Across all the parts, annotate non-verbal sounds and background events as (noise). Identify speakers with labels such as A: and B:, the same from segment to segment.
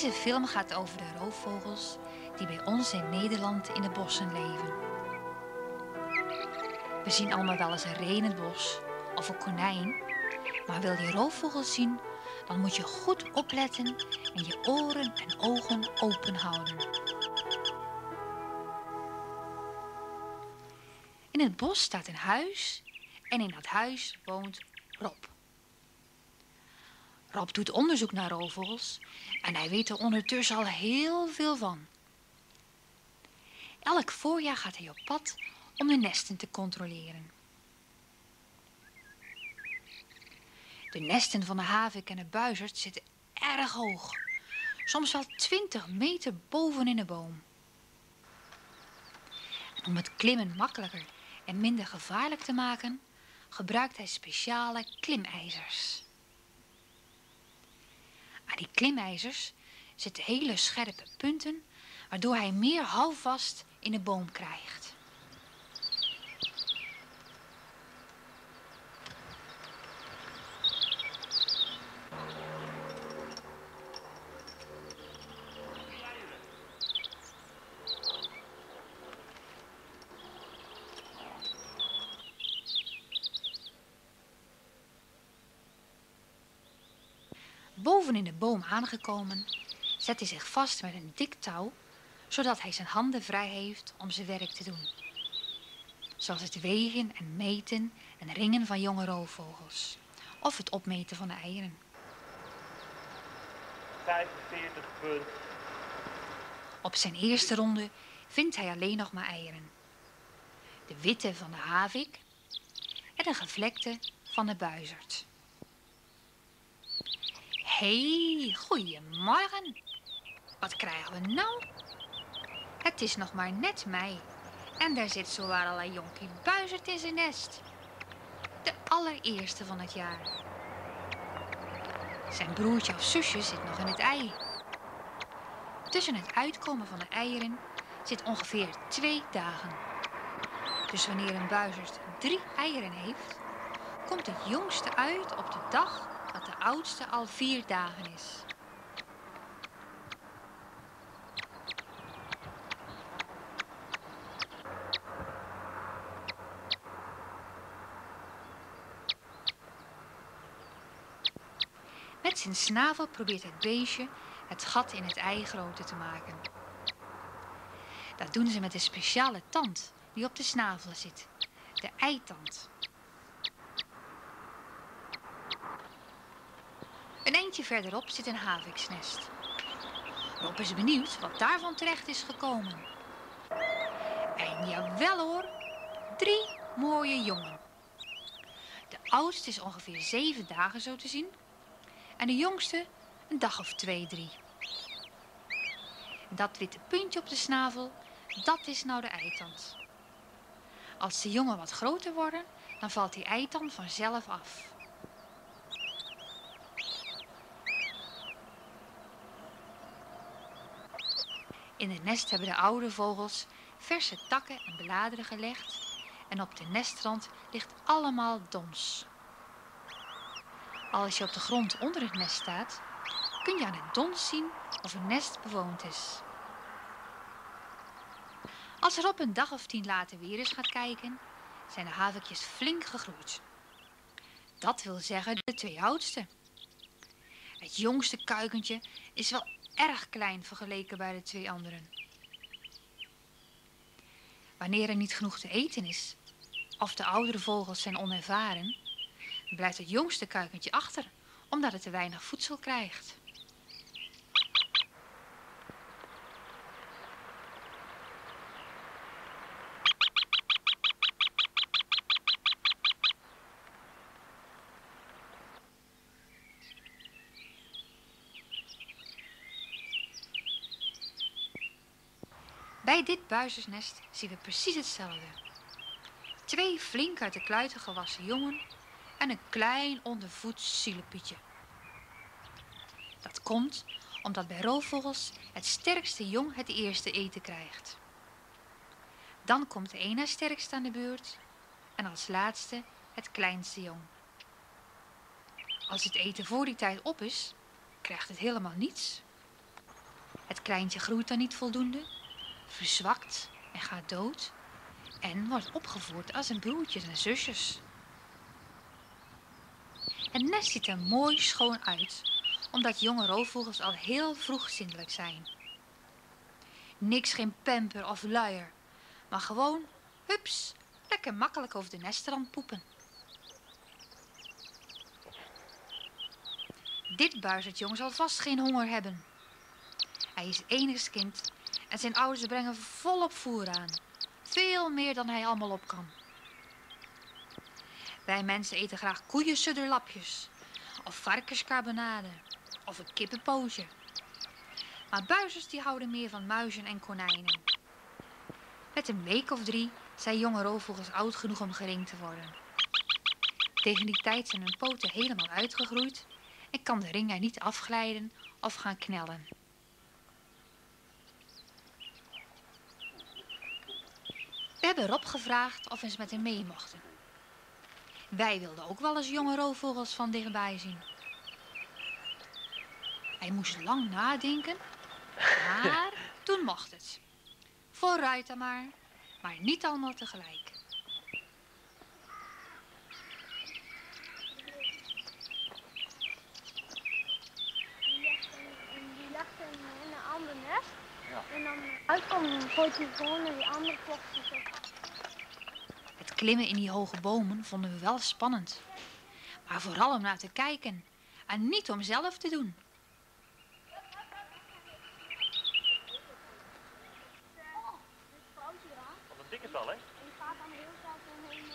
A: Deze film gaat over de roofvogels die bij ons in Nederland in de bossen leven. We zien allemaal wel eens een reen in het bos of een konijn. Maar wil je roofvogels zien, dan moet je goed opletten en je oren en ogen open houden. In het bos staat een huis en in dat huis woont Rob. Rob doet onderzoek naar roofvogels en hij weet er ondertussen al heel veel van. Elk voorjaar gaat hij op pad om de nesten te controleren. De nesten van de havik en de buizerd zitten erg hoog, soms wel 20 meter boven in de boom. Om het klimmen makkelijker en minder gevaarlijk te maken, gebruikt hij speciale klimijzers. Aan die klimijzers zitten hele scherpe punten, waardoor hij meer houvast in de boom krijgt. Boven in de boom aangekomen, zet hij zich vast met een dik touw, zodat hij zijn handen vrij heeft om zijn werk te doen. Zoals het wegen en meten en ringen van jonge roofvogels. Of het opmeten van de eieren.
B: 45 punt.
A: Op zijn eerste ronde vindt hij alleen nog maar eieren. De witte van de havik en de gevlekte van de buizerd. Hey, goeiemorgen. Wat krijgen we nou? Het is nog maar net mei. En daar zit zowaar al een jonkie buizerd in zijn nest. De allereerste van het jaar. Zijn broertje of zusje zit nog in het ei. Tussen het uitkomen van de eieren zit ongeveer twee dagen. Dus wanneer een buizerd drie eieren heeft, komt het jongste uit op de dag dat de oudste al vier dagen is. Met zijn snavel probeert het beestje het gat in het ei groter te maken. Dat doen ze met een speciale tand die op de snavel zit, de eitand. Eindje verderop zit een haviksnest. Rob is benieuwd wat daarvan terecht is gekomen. En jawel hoor, drie mooie jongen. De oudste is ongeveer zeven dagen zo te zien. En de jongste een dag of twee, drie. Dat witte puntje op de snavel, dat is nou de eitand. Als de jongen wat groter worden, dan valt die eitand vanzelf af. In het nest hebben de oude vogels verse takken en bladeren gelegd en op de nestrand ligt allemaal dons. Als je op de grond onder het nest staat, kun je aan het dons zien of een nest bewoond is. Als er op een dag of tien later weer eens gaat kijken, zijn de havikjes flink gegroeid. Dat wil zeggen de twee oudste. Het jongste kuikentje is wel erg klein vergeleken bij de twee anderen. Wanneer er niet genoeg te eten is, of de oudere vogels zijn onervaren, blijft het jongste kuikentje achter, omdat het te weinig voedsel krijgt. Bij dit buizersnest zien we precies hetzelfde. Twee flink uit de kluiten gewassen jongen en een klein ondervoeds zielepietje. Dat komt omdat bij roofvogels het sterkste jong het eerste eten krijgt. Dan komt de ene sterkste aan de beurt en als laatste het kleinste jong. Als het eten voor die tijd op is, krijgt het helemaal niets. Het kleintje groeit dan niet voldoende, verzwakt en gaat dood en wordt opgevoerd als zijn broertjes en zusjes. Het nest ziet er mooi schoon uit, omdat jonge roofvogels al heel vroeg zindelijk zijn. Niks geen pamper of luier, maar gewoon, hups, lekker makkelijk over de nestrand poepen. Dit buizerdjong zal vast geen honger hebben. Hij is enigskind en zijn ouders brengen volop voer aan. Veel meer dan hij allemaal op kan. Wij mensen eten graag koeiensudderlapjes of varkenskarbonade of een kippenpootje. Maar buizers die houden meer van muizen en konijnen. Met een week of drie zijn jonge roofvogels oud genoeg om geringd te worden. Tegen die tijd zijn hun poten helemaal uitgegroeid en kan de ring er niet afglijden of gaan knellen. We hebben Rob gevraagd of we eens met hem mee mochten. Wij wilden ook wel eens jonge roofvogels van dichtbij zien. Hij moest lang nadenken, (laughs) maar toen mocht het. Vooruit dan maar, maar niet allemaal tegelijk.
C: Die legt een, een- die legt een, in een ander En dan uitkomen gooit hij gewoon naar die andere klokjes op.
A: Het klimmen in die hoge bomen vonden we wel spannend. Maar vooral om naar te kijken en niet om zelf te doen.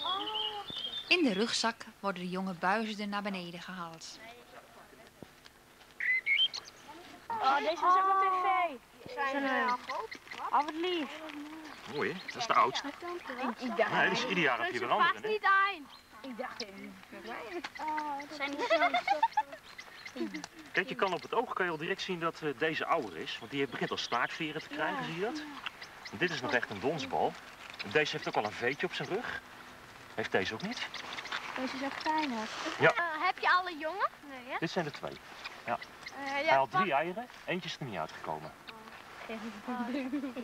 C: Oh.
A: In de rugzak worden de jonge buizen naar beneden gehaald.
C: Oh, deze is op de tv. Zijn er
D: Oh, wat lief.
B: Mooi, hè? Dat is de oudste. Nee, die is ieder jaar weer andere, hè?
C: niet aan.
D: ik dacht,
C: Oh, dat zijn niet zo.
B: Kijk, je kan op het oog kan je al direct zien dat eh, deze ouder is. Want die begint al staartveren te krijgen, zie je dat? En dit is nog echt een donsbal. En deze heeft ook al een veetje op zijn rug. Heeft deze ook niet?
C: Deze is ook klein, hè?
B: Ja.
C: heb je alle jongen? Nee, hè?
B: Dit zijn er twee.
C: Uh,
B: Hij had drie eieren, eentje is er niet uitgekomen.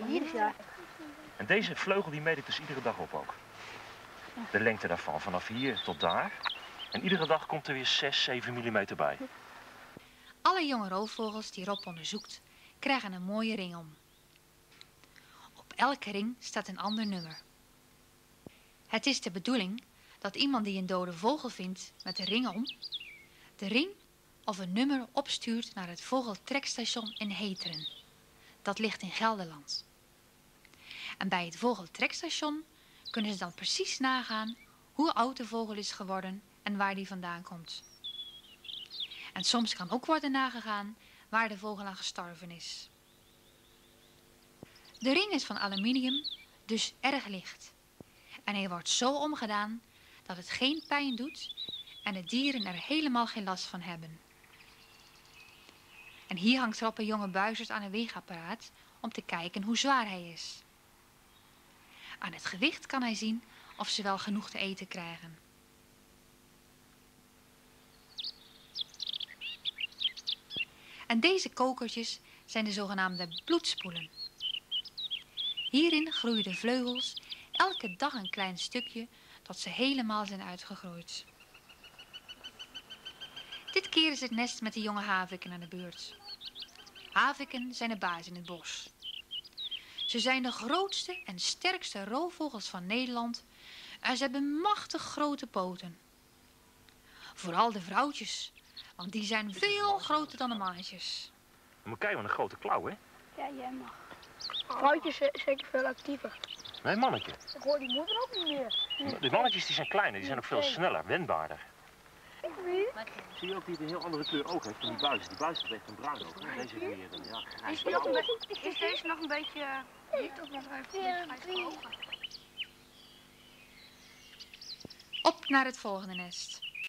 D: Hier is ja.
B: En deze vleugel die meet ik dus iedere dag op ook. De lengte daarvan, vanaf hier tot daar. En iedere dag komt er weer 6, 7 mm bij.
A: Alle jonge roofvogels die Rob onderzoekt, krijgen een mooie ring om. Op elke ring staat een ander nummer. Het is de bedoeling dat iemand die een dode vogel vindt met de ring om, de ring of een nummer opstuurt naar het vogeltrekstation in Heteren. Dat ligt in Gelderland. En bij het vogeltrekstation kunnen ze dan precies nagaan hoe oud de vogel is geworden en waar die vandaan komt. En soms kan ook worden nagegaan waar de vogel aan gestorven is. De ring is van aluminium, dus erg licht. En hij wordt zo omgedaan dat het geen pijn doet en de dieren er helemaal geen last van hebben. En hier hangt erop een jonge buizerd aan een weegapparaat om te kijken hoe zwaar hij is. Aan het gewicht kan hij zien of ze wel genoeg te eten krijgen. En deze kokertjes zijn de zogenaamde bloedspoelen. Hierin groeien de vleugels elke dag een klein stukje tot ze helemaal zijn uitgegroeid. Dit keer is het nest met de jonge haviken aan de beurt. Haviken zijn de baas in het bos. Ze zijn de grootste en sterkste roofvogels van Nederland en ze hebben machtig grote poten. Vooral de vrouwtjes, want die zijn veel groter dan de mannetjes.
B: Maar kijk, wat een grote klauw, hè?
C: Ja, jij mag. Vrouwtjes zijn zeker veel actiever.
B: Nee, mannetje.
C: Ik hoor die moeder ook niet meer.
B: De mannetjes die zijn kleiner, die zijn ook veel sneller, wendbaarder. Zie je ook die een heel andere kleur oog heeft dan die buis? Die buis heeft echt een bruin oog. Deze meer een ja,
D: Is, nog een beetje- is deze nog een beetje wit of nog even.
A: Op naar het volgende nest.